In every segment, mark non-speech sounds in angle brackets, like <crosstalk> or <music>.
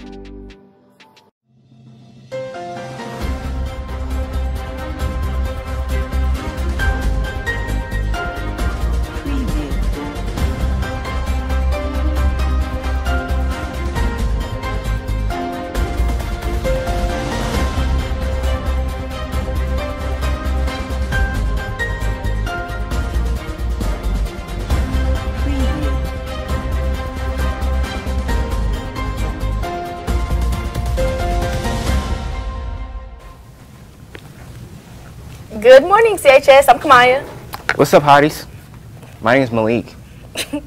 you Good morning, CHS. I'm Kamaya. What's up, hotties? My name is Malik. <laughs> All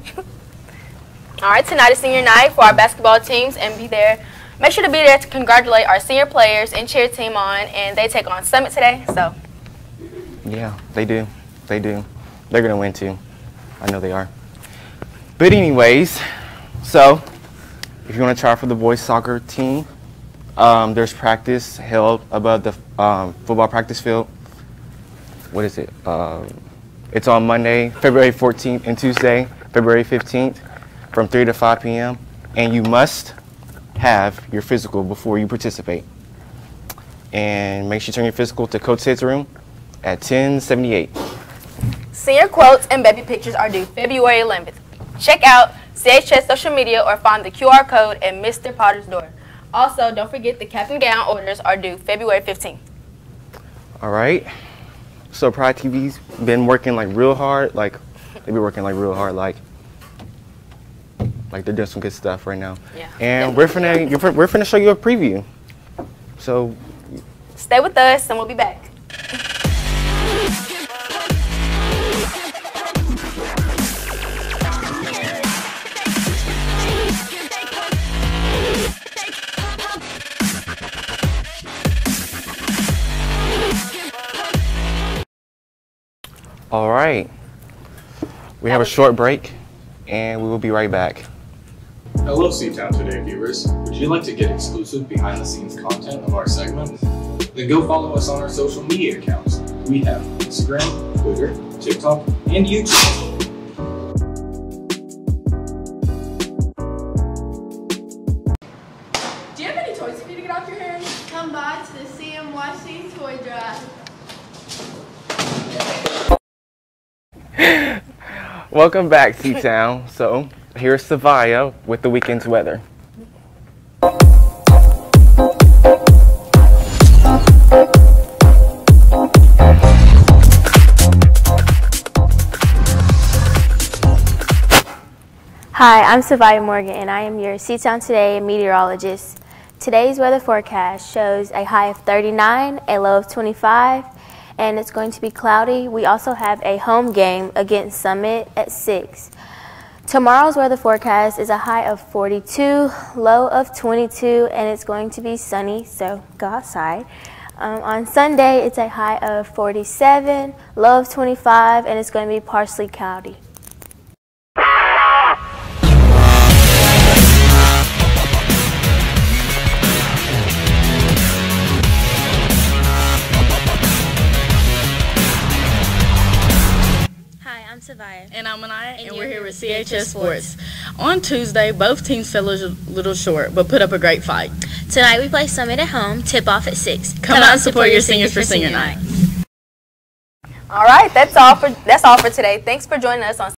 right, tonight is senior night for our basketball teams, and be there. Make sure to be there to congratulate our senior players and cheer team on, and they take on Summit today. So, Yeah, they do. They do. They're gonna win too. I know they are. But anyways, so if you want to try for the boys soccer team, um, there's practice held above the um, football practice field. What is it? Um, it's on Monday, February 14th, and Tuesday, February 15th, from 3 to 5 p.m. And you must have your physical before you participate. And make sure you turn your physical to Coach Sid's room at 1078. senior quotes and baby pictures are due February 11th. Check out CHS social media or find the QR code at Mr. Potter's door. Also, don't forget the cap and gown orders are due February 15th. All right. So Pride TV's been working like real hard. Like they've been working like real hard. Like like they're doing some good stuff right now. Yeah, And we're finna you're, we're finna show you a preview. So Stay with us, and we'll be back. All right. We have a short break, and we will be right back. Hello, C-Town Today viewers. Would you like to get exclusive behind-the-scenes content of our segment? Then go follow us on our social media accounts. We have Instagram, Twitter, TikTok, and YouTube. Do you have any toys you need to get off your hands? Come by to the CMYC Toy Drive. Welcome back, C-Town. so here's Savaya with the weekend's weather. Hi, I'm Savaya Morgan, and I am your C-Town Today meteorologist. Today's weather forecast shows a high of 39, a low of 25, and it's going to be cloudy. We also have a home game against Summit at 6. Tomorrow's weather forecast is a high of 42, low of 22, and it's going to be sunny, so go outside. Um, on Sunday, it's a high of 47, low of 25, and it's going to be partially cloudy. And I'm Anaya, and, And we're here with here CHS Sports. On Tuesday, both teams fell a little short, but put up a great fight. Tonight we play Summit at home, tip off at 6. Come, out and support your seniors for senior night. All right, that's all for that's all for today. Thanks for joining us on